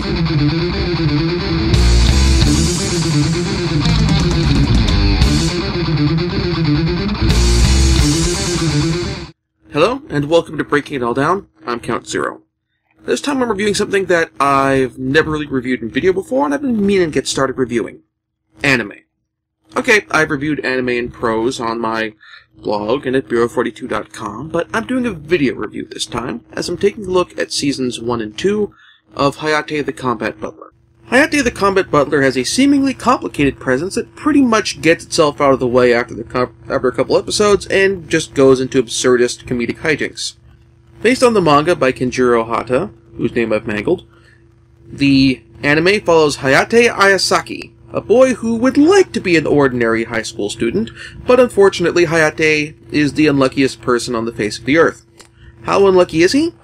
Hello, and welcome to Breaking It All Down. I'm Count Zero. This time I'm reviewing something that I've never really reviewed in video before, and I've been meaning to get started reviewing. Anime. Okay, I've reviewed anime in prose on my blog and at Bureau42.com, but I'm doing a video review this time, as I'm taking a look at seasons 1 and 2 of Hayate the Combat Butler. Hayate the Combat Butler has a seemingly complicated presence that pretty much gets itself out of the way after, the after a couple episodes and just goes into absurdist comedic hijinks. Based on the manga by Kenjiro Hata, whose name I've mangled, the anime follows Hayate Ayasaki, a boy who would like to be an ordinary high school student, but unfortunately Hayate is the unluckiest person on the face of the earth. How unlucky is he?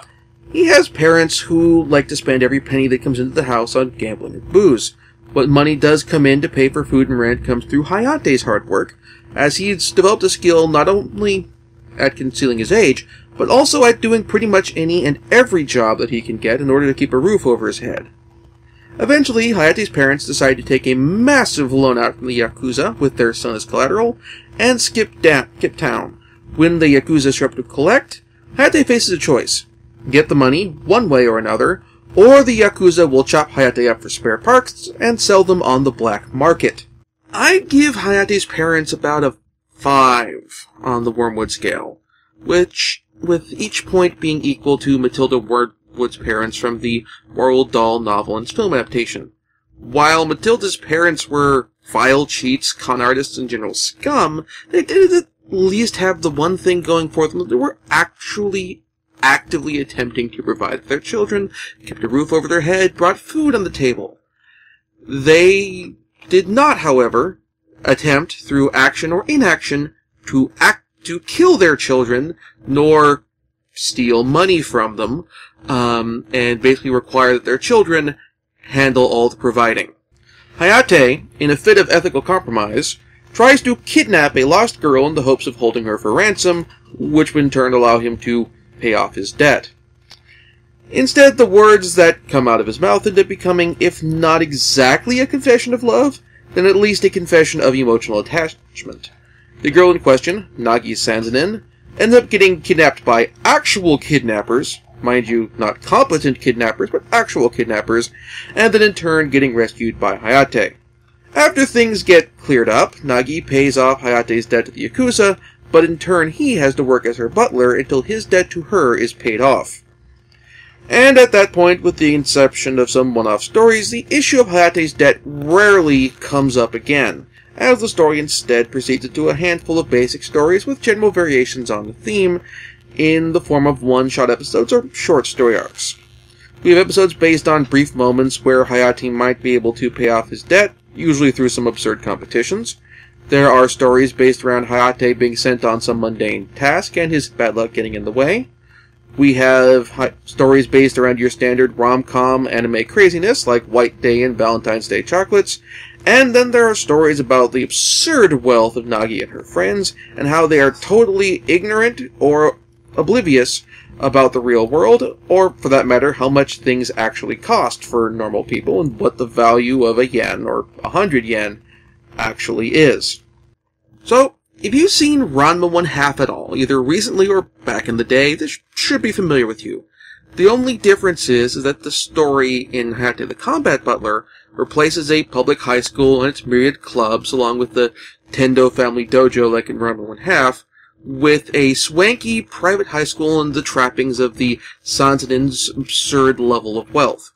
He has parents who like to spend every penny that comes into the house on gambling and booze. What money does come in to pay for food and rent comes through Hayate's hard work, as he's developed a skill not only at concealing his age, but also at doing pretty much any and every job that he can get in order to keep a roof over his head. Eventually, Hayate's parents decide to take a massive loan out from the Yakuza with their son as collateral and skip, da- skip town. When the Yakuza show up to collect, Hayate faces a choice get the money one way or another, or the Yakuza will chop Hayate up for spare parts and sell them on the black market. I give Hayate's parents about a 5 on the Wormwood scale, which, with each point being equal to Matilda Wormwood's parents from the Roald Dahl novel and film adaptation. While Matilda's parents were vile cheats, con artists, and general scum, they did at least have the one thing going for them that they were actually actively attempting to provide for their children, kept a roof over their head, brought food on the table. They did not, however, attempt through action or inaction to act to kill their children, nor steal money from them, um, and basically require that their children handle all the providing. Hayate, in a fit of ethical compromise, tries to kidnap a lost girl in the hopes of holding her for ransom, which would in turn allow him to pay off his debt. Instead, the words that come out of his mouth end up becoming, if not exactly a confession of love, then at least a confession of emotional attachment. The girl in question, Nagi Sanzenin, ends up getting kidnapped by actual kidnappers, mind you, not competent kidnappers, but actual kidnappers, and then in turn getting rescued by Hayate. After things get cleared up, Nagi pays off Hayate's debt to the Yakuza, but in turn he has to work as her butler until his debt to her is paid off. And at that point, with the inception of some one-off stories, the issue of Hayate's debt rarely comes up again, as the story instead proceeds into a handful of basic stories with general variations on the theme in the form of one-shot episodes or short story arcs. We have episodes based on brief moments where Hayate might be able to pay off his debt, usually through some absurd competitions. There are stories based around Hayate being sent on some mundane task and his bad luck getting in the way. We have hi- stories based around your standard rom-com anime craziness like White Day and Valentine's Day chocolates. And then there are stories about the absurd wealth of Nagi and her friends and how they are totally ignorant or oblivious about the real world, or for that matter, how much things actually cost for normal people and what the value of a yen or a hundred yen actually is. So, if you've seen Ranma 1 half at all, either recently or back in the day, this should be familiar with you. The only difference is, is that the story in Hayate the Combat Butler replaces a public high school and its myriad clubs, along with the Tendo family dojo like in Ranma 1 half, with a swanky private high school and the trappings of the Sanzenin's absurd level of wealth.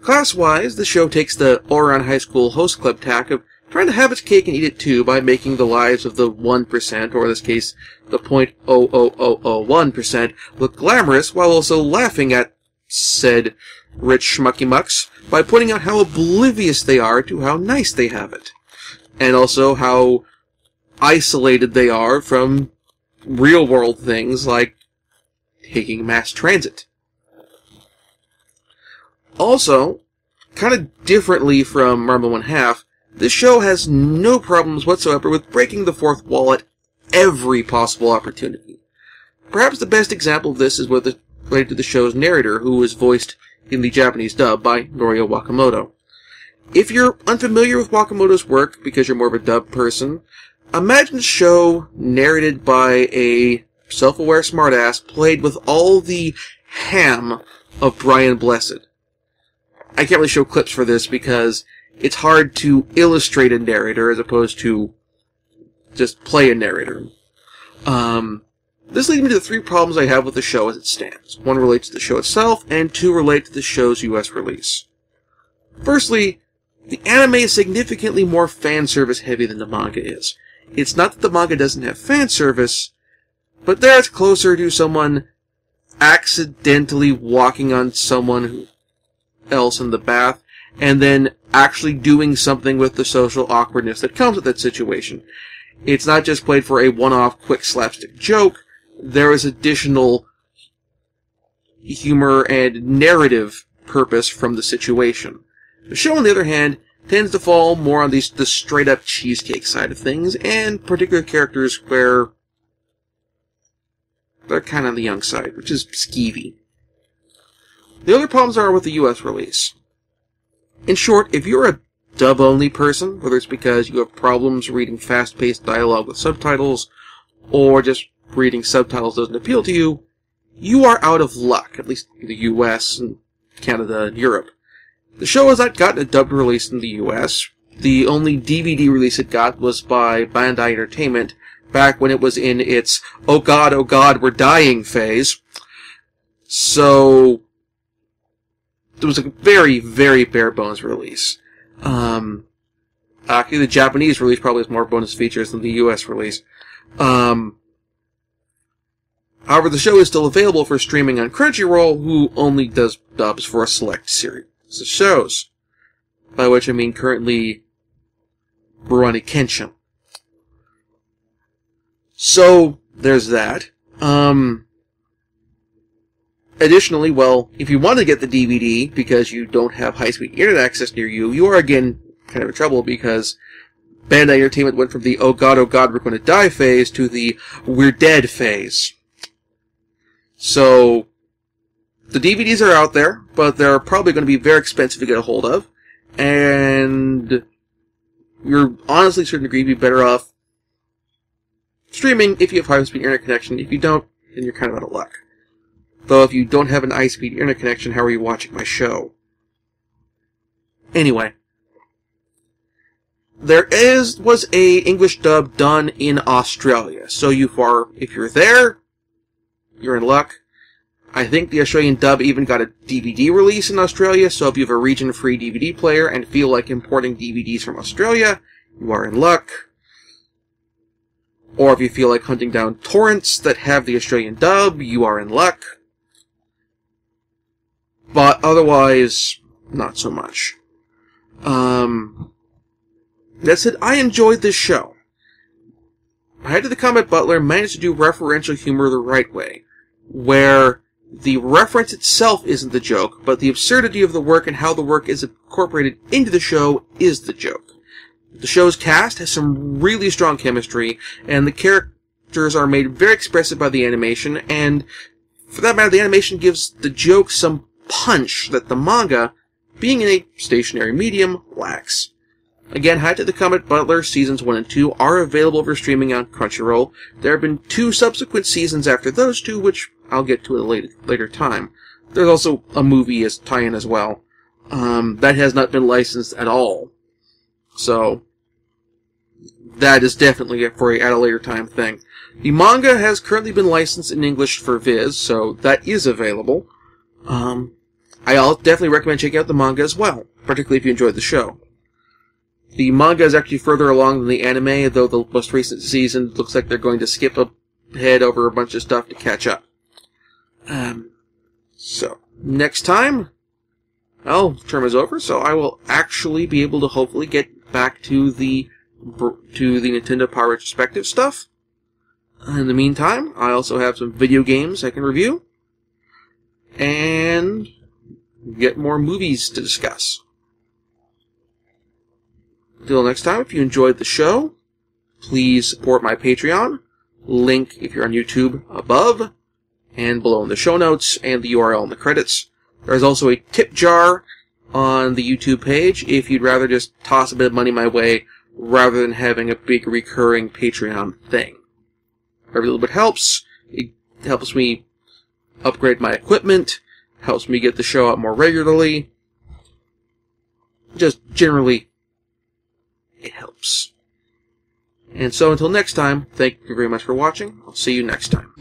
Class-wise, the show takes the Ouran High School host club tack of trying to have its cake and eat it too by making the lives of the 1%, or in this case, the 0.00001%, look glamorous while also laughing at said rich schmucky mucks by pointing out how oblivious they are to how nice they have it. And also how isolated they are from real world things like taking mass transit. Also, kind of differently from Marble 1 half, this show has no problems whatsoever with breaking the fourth wall at every possible opportunity. Perhaps the best example of this is with related to the show's narrator, who was voiced in the Japanese dub by Norio Wakamoto. If you're unfamiliar with Wakamoto's work because you're more of a dub person, imagine a show narrated by a self-aware smartass played with all the ham of Brian Blessed. I can't really show clips for this because it's hard to illustrate a narrator as opposed to just play a narrator. Um, this leads me to the three problems I have with the show as it stands. One relates to the show itself, and two relate to the show's US release. Firstly, the anime is significantly more fan service heavy than the manga is. It's not that the manga doesn't have fan service, but there it's closer to someone accidentally walking on someone else in the bath and then actually doing something with the social awkwardness that comes with that situation. It's not just played for a one-off quick slapstick joke. There is additional humor and narrative purpose from the situation. The show, on the other hand, tends to fall more on the, the straight-up cheesecake side of things, and particular characters where they're kind of on the young side, which is skeevy. The other problems are with the US release. In short, if you're a dub-only person, whether it's because you have problems reading fast-paced dialogue with subtitles, or just reading subtitles doesn't appeal to you, you are out of luck, at least in the US and Canada and Europe. The show has not gotten a dubbed release in the US. The only DVD release it got was by Bandai Entertainment back when it was in its oh god, oh god, we're dying phase. So, it was a very, very bare bones release. Um, actually, the Japanese release probably has more bonus features than the US release. Um, however, the show is still available for streaming on Crunchyroll, who only does dubs for a select series of shows. By which I mean currently Rurouni Kenshin. So, there's that. Um, Additionally, well, if you want to get the DVD because you don't have high-speed internet access near you, you are again kind of in trouble because Bandai Entertainment went from the oh god, oh god, we're going to die phase to the we're dead phase. So, the DVDs are out there, but they're probably going to be very expensive to get a hold of, and you're honestly, to a certain degree, be better off streaming if you have high-speed internet connection. If you don't, then you're kind of out of luck. Though if you don't have an high-speed internet connection, how are you watching my show? Anyway. There is, was a English dub done in Australia. So you far, if you're there, you're in luck. I think the Australian dub even got a DVD release in Australia, so if you have a region-free DVD player and feel like importing DVDs from Australia, you are in luck. Or if you feel like hunting down torrents that have the Australian dub, you are in luck. But otherwise, not so much. Um, that said, I enjoyed this show. Hayate the Combat Butler managed to do referential humor the right way, where the reference itself isn't the joke, but the absurdity of the work and how the work is incorporated into the show is the joke. The show's cast has some really strong chemistry, and the characters are made very expressive by the animation, and for that matter, the animation gives the joke some punch that the manga, being in a stationary medium, lacks. Again, Hayate the Combat Butler seasons 1 and 2 are available for streaming on Crunchyroll. There have been two subsequent seasons after those two, which I'll get to at a later, later time. There's also a movie as tie-in as well. Um, that has not been licensed at all. So, that is definitely for a at a later time thing. The manga has currently been licensed in English for Viz, so that is available. Um, I'll definitely recommend checking out the manga as well, particularly if you enjoyed the show. The manga is actually further along than the anime, though the most recent season looks like they're going to skip ahead over a bunch of stuff to catch up. Um, so, next time, well, term is over, so I will actually be able to hopefully get back to the to the Nintendo Power Retrospective stuff. In the meantime, I also have some video games I can review. And get more movies to discuss. Until next time, if you enjoyed the show, please support my Patreon. Link, if you're on YouTube, above and below in the show notes and the URL in the credits. There's also a tip jar on the YouTube page if you'd rather just toss a bit of money my way rather than having a big recurring Patreon thing. Every little bit helps. It helps me upgrade my equipment, helps me get the show out more regularly. Just generally, it helps. And so until next time, thank you very much for watching. I'll see you next time.